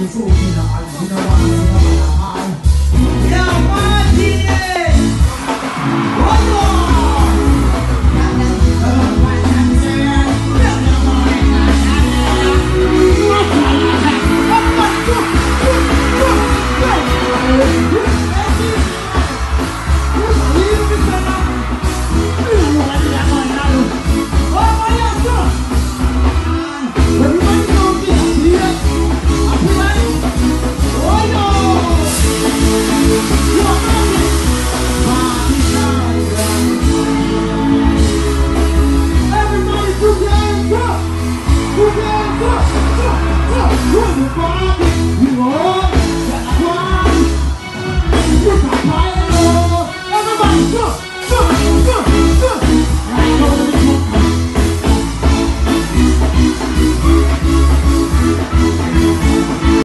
你说我去？你哪里 Oh.